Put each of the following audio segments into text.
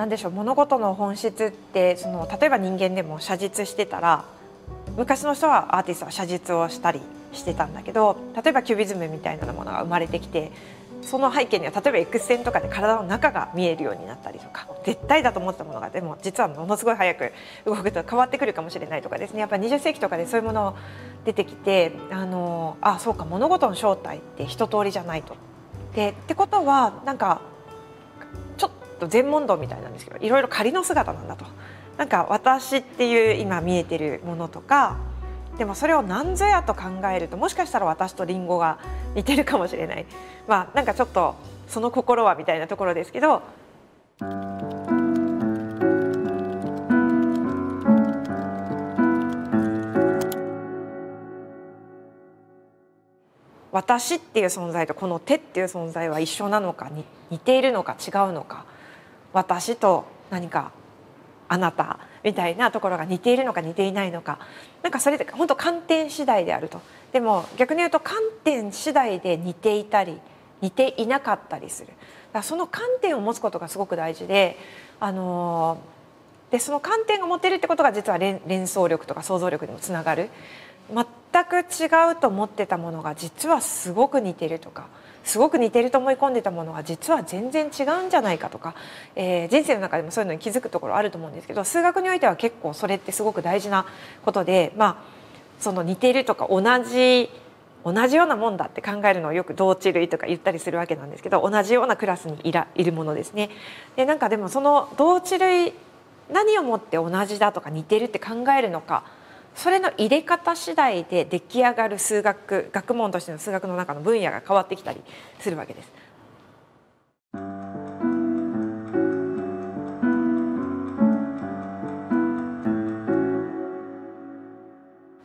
何でしょう物事の本質ってその例えば人間でも写実してたら昔の人はアーティストは写実をしたりしてたんだけど例えばキュビズムみたいなものが生まれてきてその背景には例えば X 線とかで体の中が見えるようになったりとか絶対だと思ったものがでも実はものすごい早く動くと変わってくるかもしれないとかですねやっぱ20世紀とかでそういうもの出てきてあのあそうか物事の正体って一通りじゃないと。でってことはなんかと全問答みたいなんですけどいろいろ仮の姿なんだと。なんか私っていう今見えてるものとかでもそれを何ぞやと考えるともしかしたら私とリンゴが似てるかもしれない。まあなんかちょっとその心はみたいなところですけど。私っていう存在とこの手っていう存在は一緒なのか似ているのか違うのか。私と何かあなたみたいなところが似ているのか似ていないのか。なんかそれで本当観点次第であると。でも逆に言うと観点次第で似ていたり似ていなかったりする。だその観点を持つことがすごく大事であのでその観点が持てるってことが実は連想力とか想像力にもつながる。全く違うと思ってたものが実はすごく似てるとか。すごく似てると思い込んでたものが実は全然違うんじゃないかとか、えー、人生の中でもそういうのに気づくところあると思うんですけど数学においては結構それってすごく大事なことでまあその似てるとか同じ同じようなもんだって考えるのをよく同地類とか言ったりするわけなんですけど同じようなクラスにいらいるものですね。でなんかでもその同地類何をもって同じだとか似てるって考えるのかそれの入れ方次第で出来上がる数学学問としての数学の中の分野が変わってきたりするわけです。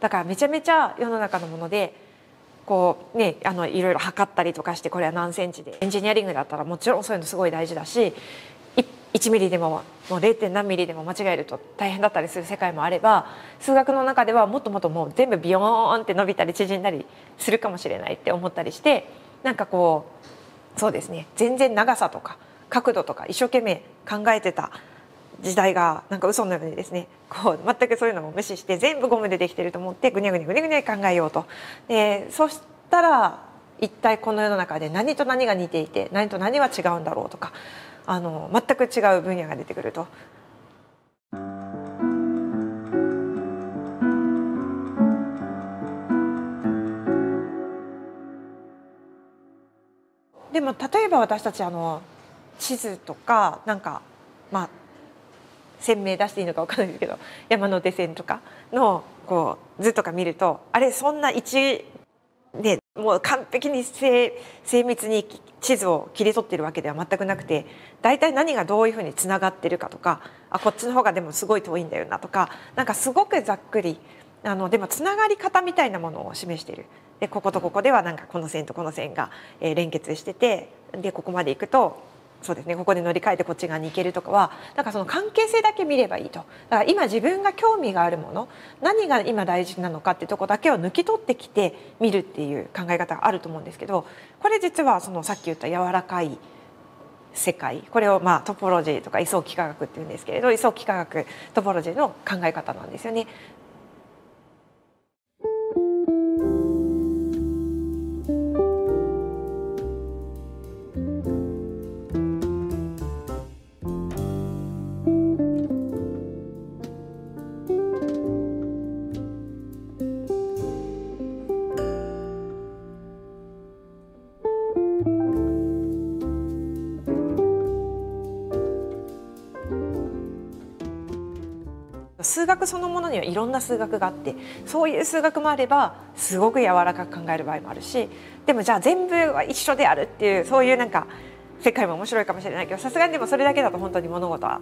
だからめちゃめちゃ世の中のものでこうねあのいろいろ測ったりとかしてこれは何センチでエンジニアリングだったらもちろんそういうのすごい大事だし1ミリでももう 0. 何ミリでも間違えると大変だったりする世界もあれば数学の中ではもっともっともう全部ビヨーンって伸びたり縮んだりするかもしれないって思ったりしてなんかこうそうですね全然長さとか角度とか一生懸命考えてた時代がなんか嘘のようにですねこう全くそういうのも無視して全部ゴムでできてると思ってぐにゃぐにゃぐにゃぐにゃ考えようと。でそしたら一体この世の中で何と何が似ていて何と何は違うんだろうとかあの全く違う分野が出てくると。でも例えば私たちあの地図とかなんかまあ鮮明出していいのか分かんないですけど山手線とかのこう図とか見るとあれそんな一でもう完璧に精密に地図を切り取ってるわけでは全くなくて大体何がどういうふうにつながってるかとかあこっちの方がでもすごい遠いんだよなとかなんかすごくざっくりあのでもつながり方みたいなものを示している。でこことここではなんかこの線とこの線が、連結しててでここまで行くとそうですねここで乗り換えてこっち側に行けるとかはなんかその関係性だけ見ればいいとだから今自分が興味があるもの何が今大事なのかっていうとこだけを抜き取ってきて見るっていう考え方があると思うんですけどこれ実はそのさっき言った柔らかい世界これをまあトポロジーとか位相幾何学っていうんですけれど位相幾何学トポロジーの考え方なんですよね。数学そのものにはいろんな数学があってそういう数学もあればすごく柔らかく考える場合もあるしでもじゃあ全部は一緒であるっていうそういうなんか世界も面白いかもしれないけどさすがにでもそれだけだと本当に物事は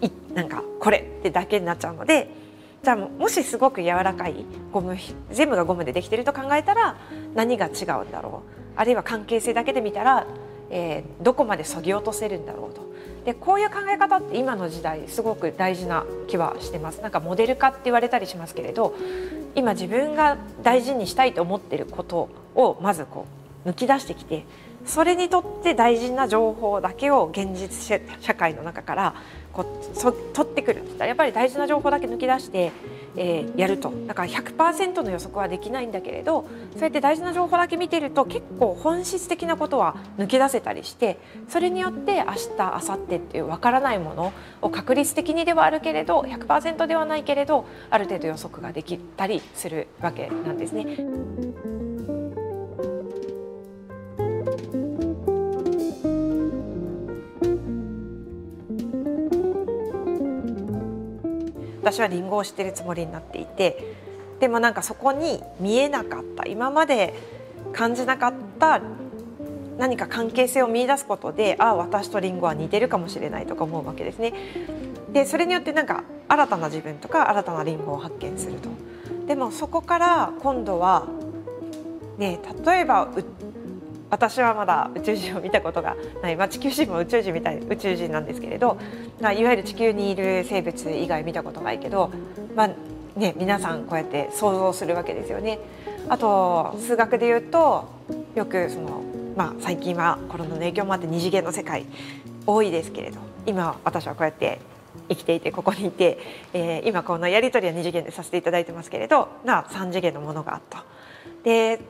いなんかこれってだけになっちゃうのでじゃあもしすごく柔らかいゴム全部がゴムでできてると考えたら何が違うんだろう？あるいは関係性だけで見たら、えー、どこまでそぎ落とせるんだろうと。でこういう考え方って今の時代すごく大事な気はしてます。なんかモデル化って言われたりしますけれど今自分が大事にしたいと思ってることをまずこう抜き出してきてそれにとって大事な情報だけを現実社会の中からこうそ取ってくる。って言ったらやっぱり大事な情報だけ抜き出して、えー、やるとだから100%の予測はできないんだけれどそうやって大事な情報だけ見てると結構本質的なことは抜け出せたりしてそれによって明日明後日っていう分からないものを確率的にではあるけれど100%ではないけれどある程度予測ができたりするわけなんですね。私はリンゴを知ってるつもりになっていてでもなんかそこに見えなかった今まで感じなかった何か関係性を見出すことでああ私とリンゴは似てるかもしれないとか思うわけですね。でそれによってなんか新たな自分とか新たなリンゴを発見すると。でもそこから今度はね例えば私はまだ宇宙人を見たことがない、まあ、地球人も宇宙人みたい宇宙人なんですけれど、まあ、いわゆる地球にいる生物以外見たことないけど、まあね、皆さんこうやって想像するわけですよね。あと数学で言うとよくその、まあ、最近はコロナの影響もあって二次元の世界多いですけれど今私はこうやって生きていてここにいて、えー、今このやり取りは二次元でさせていただいてますけれどな3次元のものがあった。で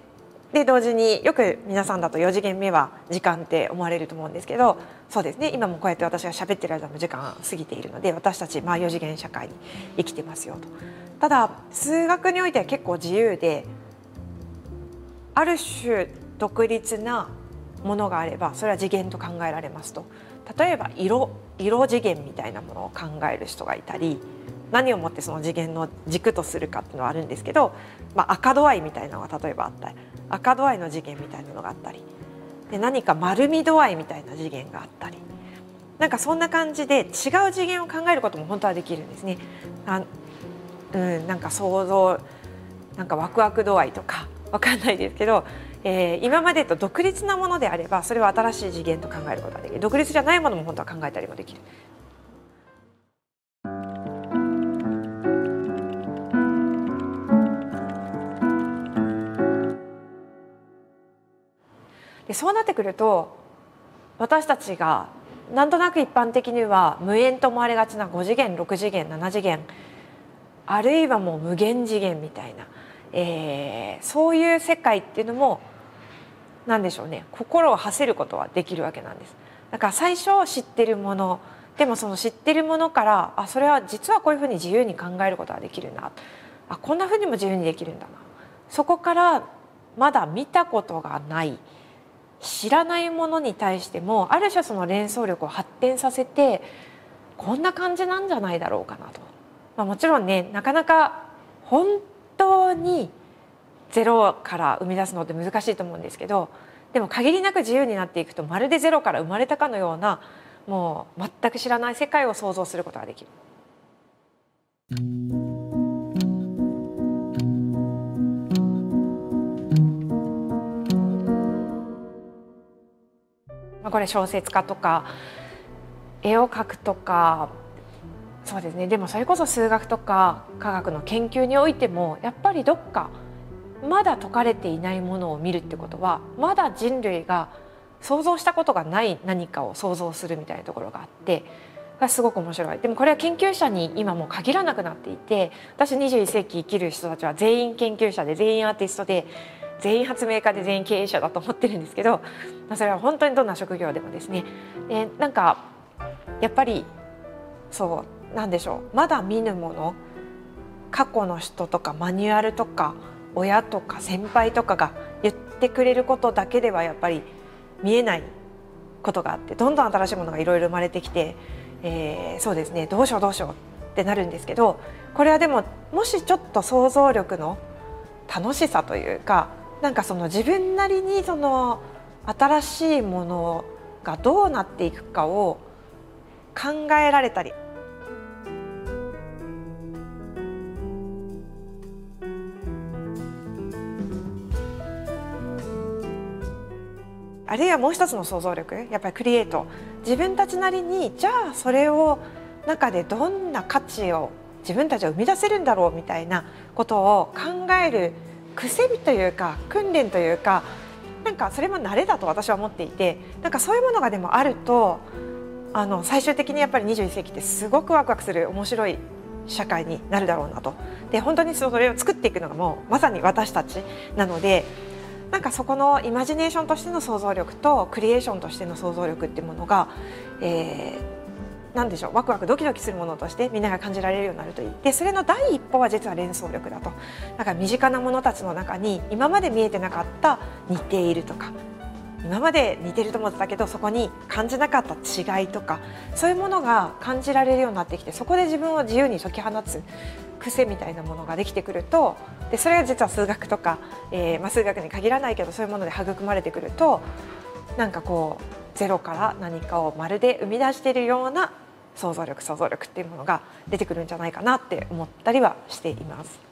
で同時によく皆さんだと4次元目は時間って思われると思うんですけどそうですね今もこうやって私が喋ってる間も時間過ぎているので私たちまあ4次元社会に生きてますよと。ただ数学においては結構自由である種独立なものがあればそれは次元と考えられますと例えば色色次元みたいなものを考える人がいたり何をもってその次元の軸とするかっていうのはあるんですけど、まあ、赤度合いみたいなのが例えばあったり赤度合いの次元みたいなのがあったりで何か丸み度合いみたいな次元があったりなんかそんな感じで違う次元を考えることも本当はできるんですね。あうん、なんか想像なんかワクワク度合いとかわかんないですけど、えー、今までと独立なものであればそれは新しい次元と考えることができる独立じゃないものも本当は考えたりもできるそうなってくると私たちがなんとなく一般的には無縁と思われがちな5次元6次元7次元あるいはもう無限次元みたいな、えー、そういう世界っていうのも何でしょうね心を馳せることはできるわけなんです。だから最初知ってるものでもその知ってるものからあそれは実はこういうふうに自由に考えることができるな。あこんなふうにも自由にできるんだな。そこからまだ見たことがない。知らないものに対してもある種その連想力を発展させてこんな感じなんじゃないだろうかなと。まあ、もちろんねなかなか本当にゼロから生み出すのって難しいと思うんですけどでも限りなく自由になっていくとまるでゼロから生まれたかのようなもう全く知らない世界を想像することができる。これ小説家とか絵を描くとかそうですね。でもそれこそ数学とか科学の研究においてもやっぱりどっかまだ解かれていないものを見るってことはまだ人類が想像したことがない何かを想像するみたいなところがあってがすごく面白い。でもこれは研究者に今もう限らなくなっていて私21世紀生きる人たちは全員研究者で全員アーティストで全員発明家で全員経営者だと思ってるんですけど、まあ、それは本当にどんな職業でもですね。でなんかやっぱりそうなんでしょう。まだ見ぬもの過去の人とかマニュアルとか親とか先輩とかが言ってくれることだけではやっぱり見えないことがあってどんどん新しいものがいろいろ生まれてきて、えー、そうですねどうしようどうしようってなるんですけどこれはでももしちょっと想像力の楽しさというかなんかその自分なりにその新しいものがどうなっていくかを考えられたり。あるいはもう一つの想像力やっぱりクリエイト。自分たちなりにじゃあそれを中でどんな価値を自分たちは生み出せるんだろうみたいなことを考える癖というか訓練というかなんかそれも慣れだと私は思っていてなんかそういうものがでもあるとあの最終的にやっぱり21世紀ってすごくワクワクする面白い社会になるだろうなと。で本当にそれを作っていくのがもうまさに私たちなのでなんかそこのイマジネーションとしての想像力とクリエーションとしての想像力っていうものが、えー、なんでしょうワクワクドキドキするものとしてみんなが感じられるようになるといい。でそれの第一歩は実は連想力だと。だから身近なものたちの中に今まで見えてなかった似ているとか。今まで似てると思ってたけどそこに感じなかった違いとか。そういうものが感じられるようになってきてそこで自分を自由に解き放つ癖みたいなものができてくるとでそれが実は数学とか、えーまあ、数学に限らないけどそういうもので育まれてくるとなんかこうゼロから何かをまるで生み出しているような想像力想像力っていうものが出てくるんじゃないかなって思ったりはしています。